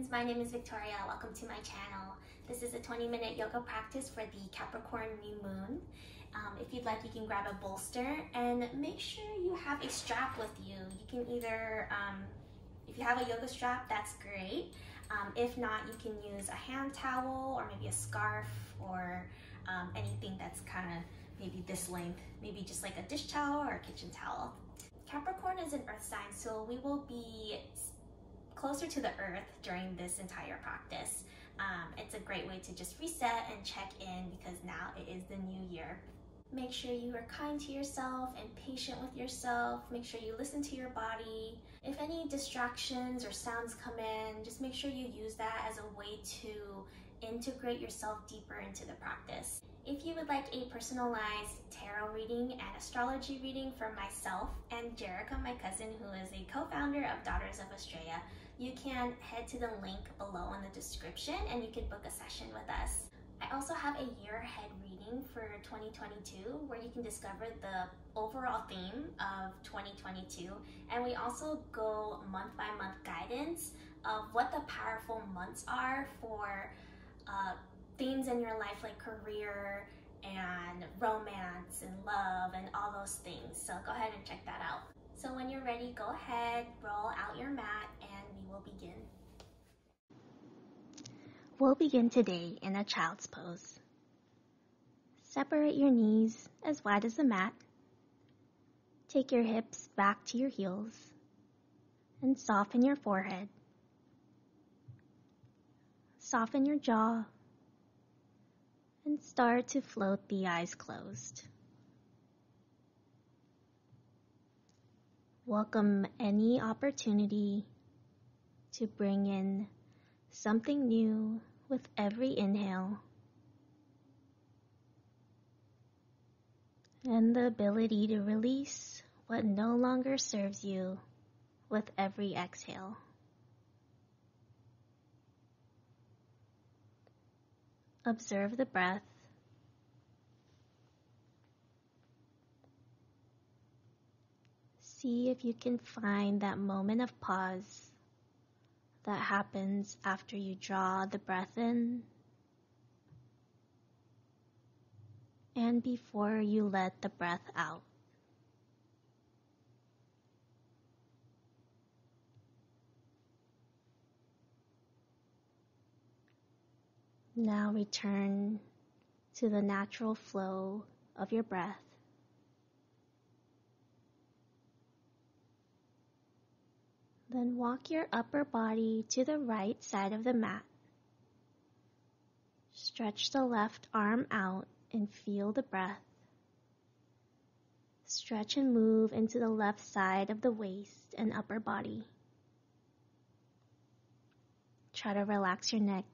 friends, my name is Victoria. Welcome to my channel. This is a 20 minute yoga practice for the Capricorn new moon. Um, if you'd like, you can grab a bolster and make sure you have a strap with you. You can either, um, if you have a yoga strap, that's great. Um, if not, you can use a hand towel or maybe a scarf or um, anything that's kind of maybe this length, maybe just like a dish towel or a kitchen towel. Capricorn is an earth sign, so we will be closer to the earth during this entire practice. Um, it's a great way to just reset and check in because now it is the new year. Make sure you are kind to yourself and patient with yourself. Make sure you listen to your body. If any distractions or sounds come in, just make sure you use that as a way to integrate yourself deeper into the practice. If you would like a personalized tarot reading and astrology reading for myself and Jerica, my cousin, who is a co-founder of Daughters of Astraea, you can head to the link below in the description and you can book a session with us. I also have a year ahead reading for 2022 where you can discover the overall theme of 2022 and we also go month by month guidance of what the powerful months are for uh, themes in your life like career and romance and love and all those things. So go ahead and check that out. So when you're ready, go ahead, roll out your mat, will begin. We'll begin today in a child's pose. Separate your knees as wide as the mat. Take your hips back to your heels and soften your forehead. Soften your jaw and start to float the eyes closed. Welcome any opportunity to bring in something new with every inhale. And the ability to release what no longer serves you with every exhale. Observe the breath. See if you can find that moment of pause that happens after you draw the breath in and before you let the breath out. Now return to the natural flow of your breath. Then walk your upper body to the right side of the mat. Stretch the left arm out and feel the breath. Stretch and move into the left side of the waist and upper body. Try to relax your neck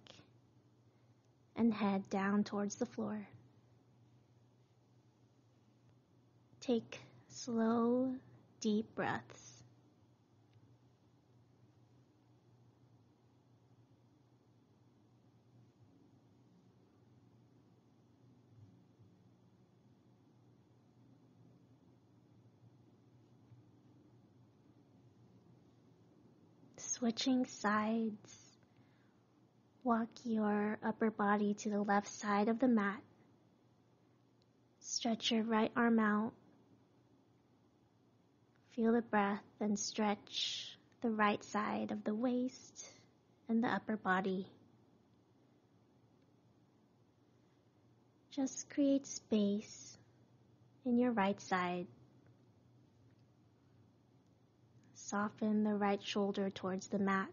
and head down towards the floor. Take slow, deep breaths. Switching sides. Walk your upper body to the left side of the mat. Stretch your right arm out. Feel the breath and stretch the right side of the waist and the upper body. Just create space in your right side. Soften the right shoulder towards the mat.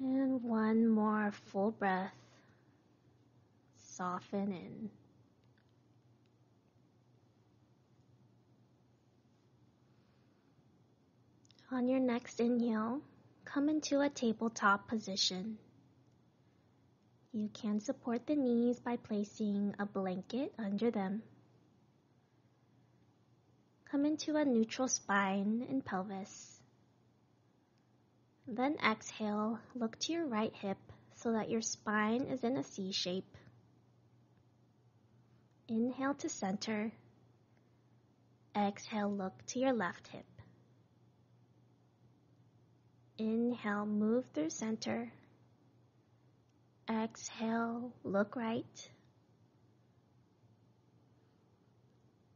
And one more full breath. Soften in. On your next inhale, come into a tabletop position. You can support the knees by placing a blanket under them. Come into a neutral spine and pelvis. Then exhale, look to your right hip so that your spine is in a C shape. Inhale to center Exhale, look to your left hip. Inhale, move through center. Exhale, look right.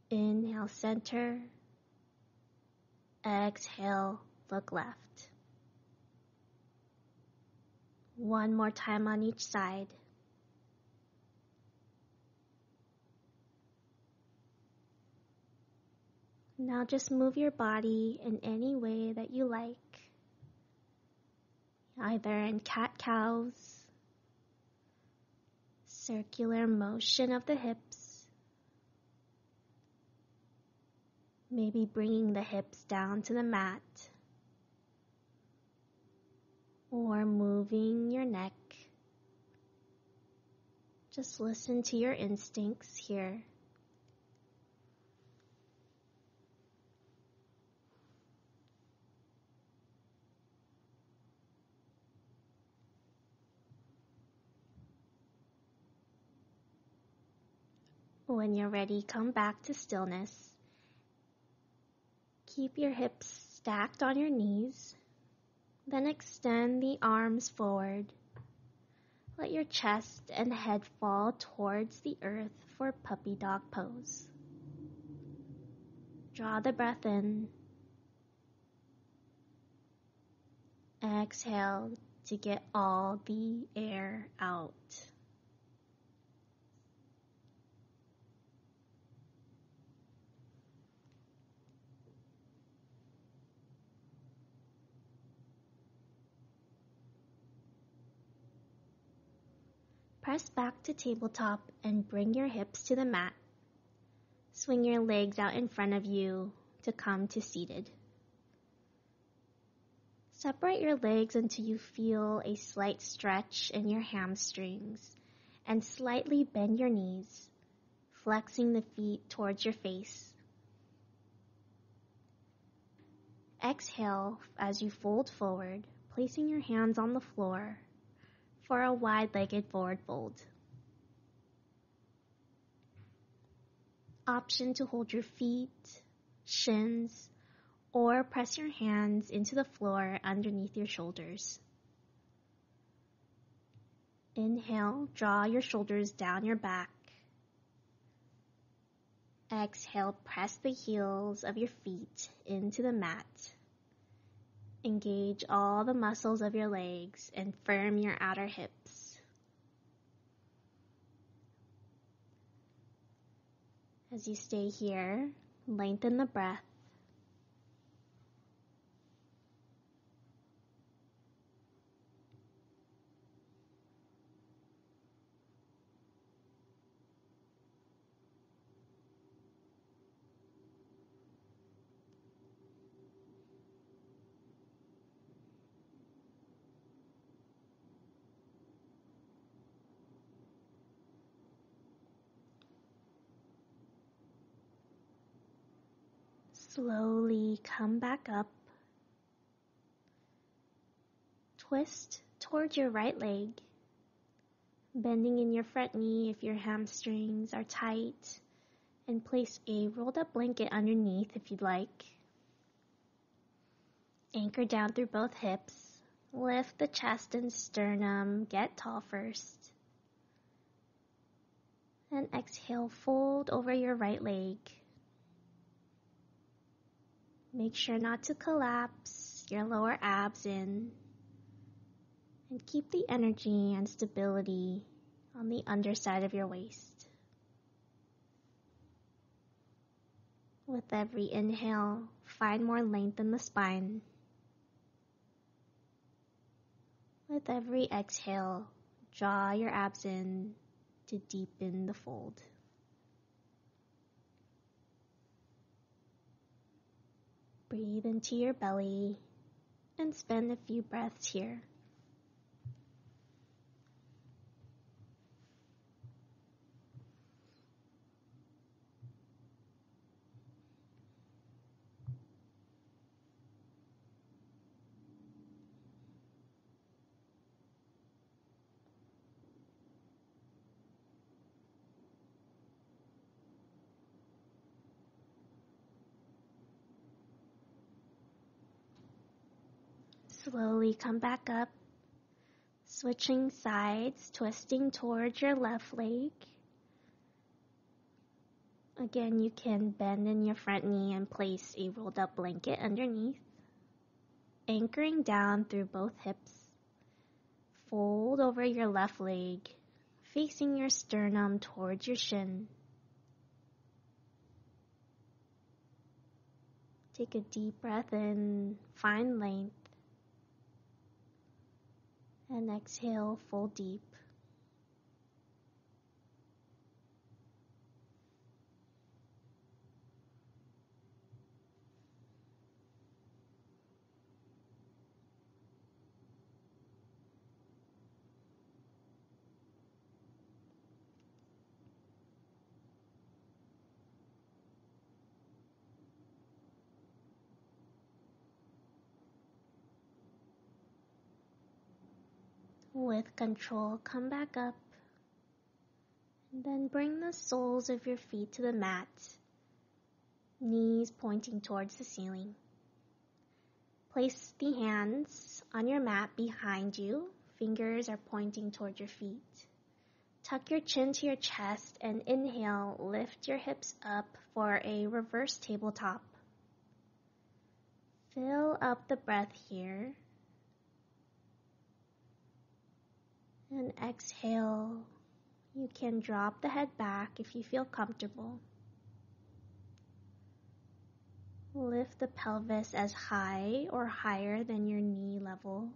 Inhale, center. Exhale, look left. One more time on each side. Now just move your body in any way that you like, either in cat cows, circular motion of the hips, maybe bringing the hips down to the mat, or moving your neck. Just listen to your instincts here. When you're ready, come back to stillness. Keep your hips stacked on your knees. Then extend the arms forward. Let your chest and head fall towards the earth for puppy dog pose. Draw the breath in. Exhale to get all the air out. Press back to tabletop and bring your hips to the mat. Swing your legs out in front of you to come to seated. Separate your legs until you feel a slight stretch in your hamstrings and slightly bend your knees, flexing the feet towards your face. Exhale as you fold forward, placing your hands on the floor for a wide-legged forward fold. Option to hold your feet, shins, or press your hands into the floor underneath your shoulders. Inhale, draw your shoulders down your back. Exhale, press the heels of your feet into the mat. Engage all the muscles of your legs and firm your outer hips. As you stay here, lengthen the breath Slowly come back up. Twist towards your right leg, bending in your front knee if your hamstrings are tight, and place a rolled up blanket underneath if you'd like. Anchor down through both hips. Lift the chest and sternum. Get tall first. And exhale, fold over your right leg. Make sure not to collapse your lower abs in and keep the energy and stability on the underside of your waist. With every inhale, find more length in the spine. With every exhale, draw your abs in to deepen the fold. Breathe into your belly and spend a few breaths here. Slowly come back up, switching sides, twisting towards your left leg. Again, you can bend in your front knee and place a rolled up blanket underneath, anchoring down through both hips. Fold over your left leg, facing your sternum towards your shin. Take a deep breath in, find length, and exhale, fold deep. With control, come back up. And then bring the soles of your feet to the mat, knees pointing towards the ceiling. Place the hands on your mat behind you, fingers are pointing towards your feet. Tuck your chin to your chest and inhale, lift your hips up for a reverse tabletop. Fill up the breath here. And exhale. You can drop the head back if you feel comfortable. Lift the pelvis as high or higher than your knee level,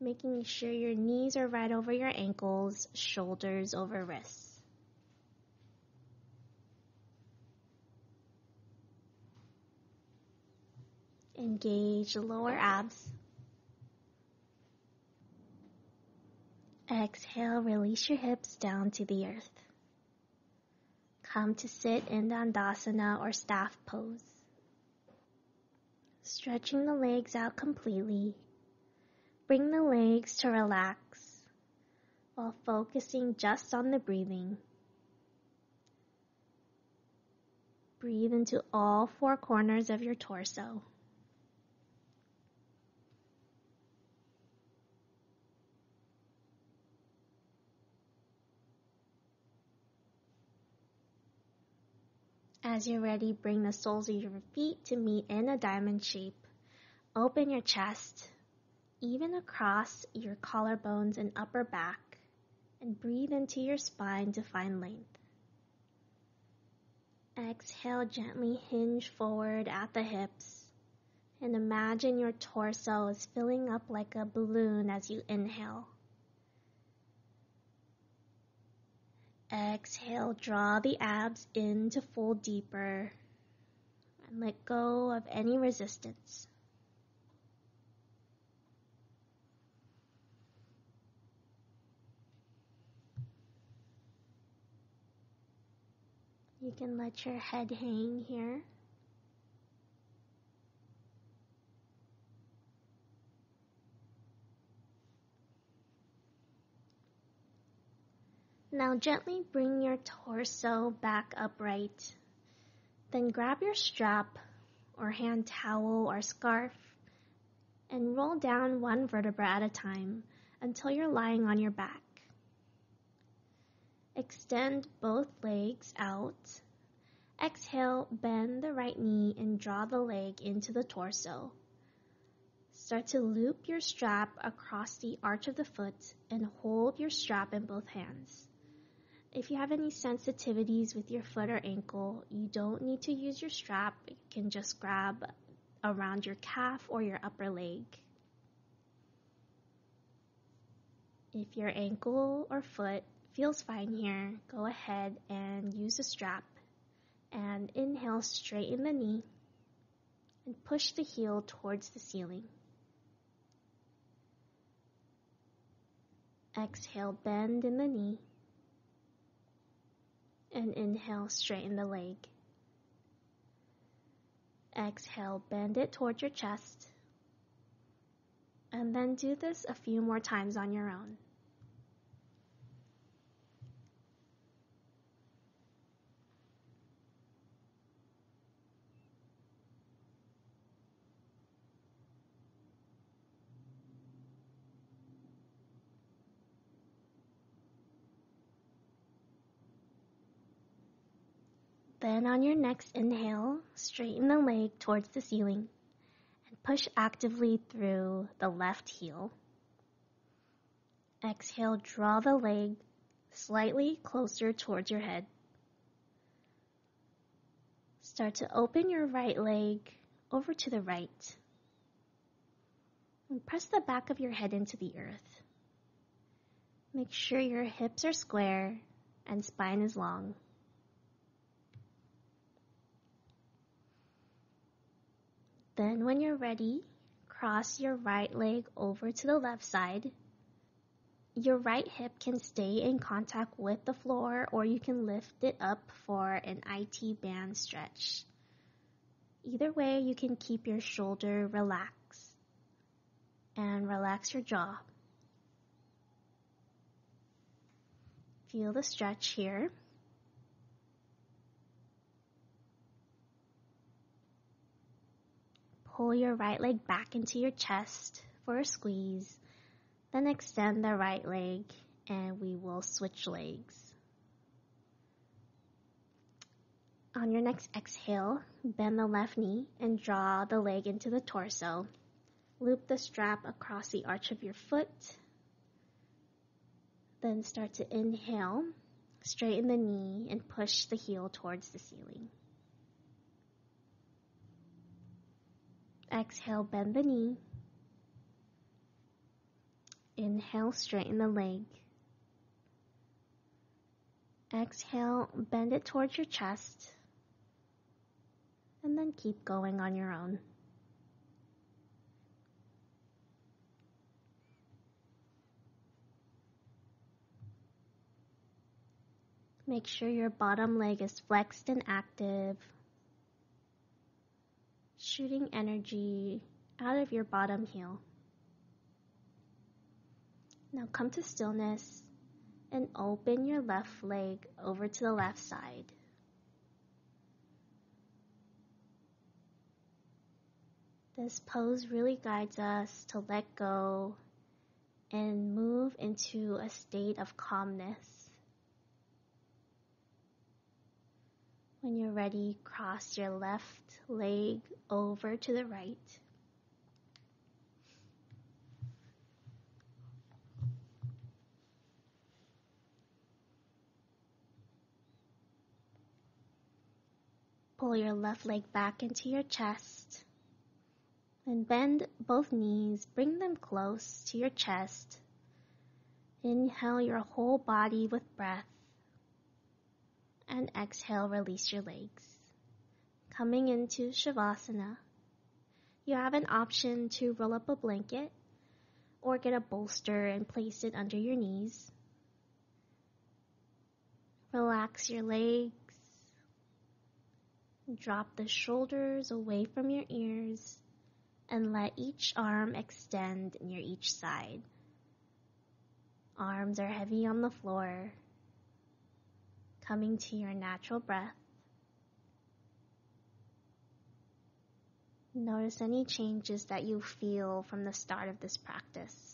making sure your knees are right over your ankles, shoulders over wrists. Engage the lower abs. Exhale, release your hips down to the earth. Come to sit in Dandasana or staff pose. Stretching the legs out completely. Bring the legs to relax while focusing just on the breathing. Breathe into all four corners of your torso. As you're ready, bring the soles of your feet to meet in a diamond shape. Open your chest, even across your collarbones and upper back, and breathe into your spine to find length. Exhale, gently hinge forward at the hips, and imagine your torso is filling up like a balloon as you inhale. Exhale, draw the abs in to fold deeper and let go of any resistance. You can let your head hang here. Now gently bring your torso back upright. Then grab your strap or hand towel or scarf and roll down one vertebra at a time until you're lying on your back. Extend both legs out. Exhale, bend the right knee and draw the leg into the torso. Start to loop your strap across the arch of the foot and hold your strap in both hands. If you have any sensitivities with your foot or ankle, you don't need to use your strap. You can just grab around your calf or your upper leg. If your ankle or foot feels fine here, go ahead and use a strap and inhale, straighten the knee and push the heel towards the ceiling. Exhale, bend in the knee and inhale, straighten the leg. Exhale, bend it towards your chest. And then do this a few more times on your own. Then on your next inhale, straighten the leg towards the ceiling and push actively through the left heel. Exhale, draw the leg slightly closer towards your head. Start to open your right leg over to the right. And press the back of your head into the earth. Make sure your hips are square and spine is long. Then when you're ready, cross your right leg over to the left side. Your right hip can stay in contact with the floor or you can lift it up for an IT band stretch. Either way, you can keep your shoulder relaxed and relax your jaw. Feel the stretch here. Pull your right leg back into your chest for a squeeze. Then extend the right leg and we will switch legs. On your next exhale, bend the left knee and draw the leg into the torso. Loop the strap across the arch of your foot. Then start to inhale, straighten the knee and push the heel towards the ceiling. Exhale, bend the knee. Inhale, straighten the leg. Exhale, bend it towards your chest. And then keep going on your own. Make sure your bottom leg is flexed and active shooting energy out of your bottom heel. Now come to stillness and open your left leg over to the left side. This pose really guides us to let go and move into a state of calmness. When you're ready, cross your left leg over to the right. Pull your left leg back into your chest and bend both knees, bring them close to your chest. Inhale your whole body with breath and exhale, release your legs. Coming into Shavasana, you have an option to roll up a blanket or get a bolster and place it under your knees. Relax your legs. Drop the shoulders away from your ears and let each arm extend near each side. Arms are heavy on the floor coming to your natural breath. Notice any changes that you feel from the start of this practice.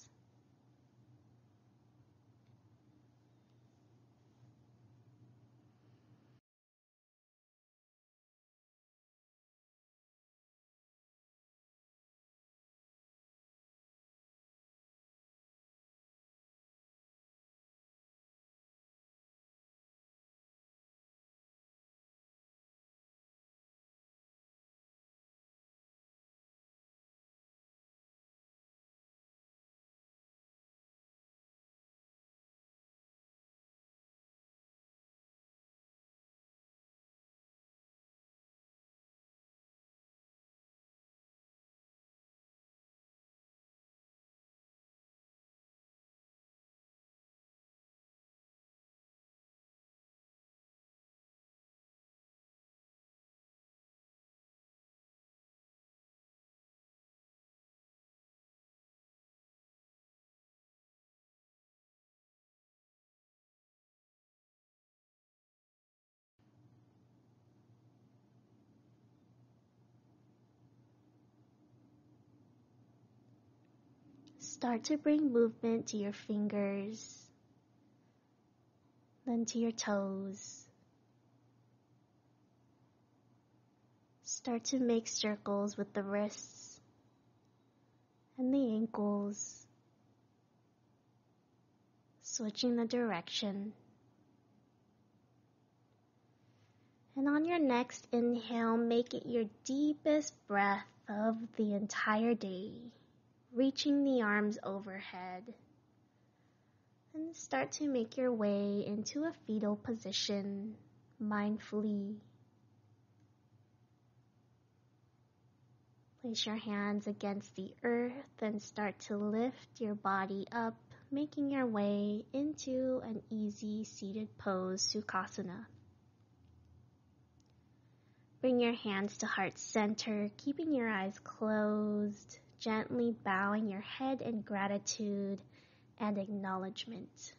Start to bring movement to your fingers, then to your toes. start to make circles with the wrists and the ankles, switching the direction. And on your next inhale, make it your deepest breath of the entire day, reaching the arms overhead. And start to make your way into a fetal position mindfully. Place your hands against the earth and start to lift your body up, making your way into an easy seated pose, Sukhasana. Bring your hands to heart center, keeping your eyes closed, gently bowing your head in gratitude and acknowledgement.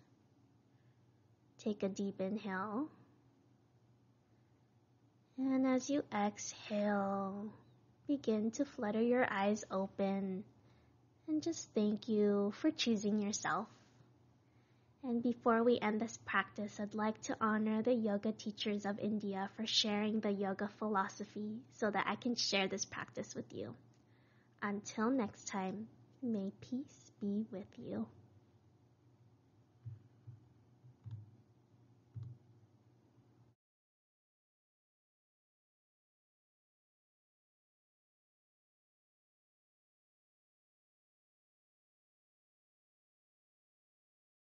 Take a deep inhale. And as you exhale, begin to flutter your eyes open and just thank you for choosing yourself. And before we end this practice, I'd like to honor the yoga teachers of India for sharing the yoga philosophy so that I can share this practice with you. Until next time, may peace be with you.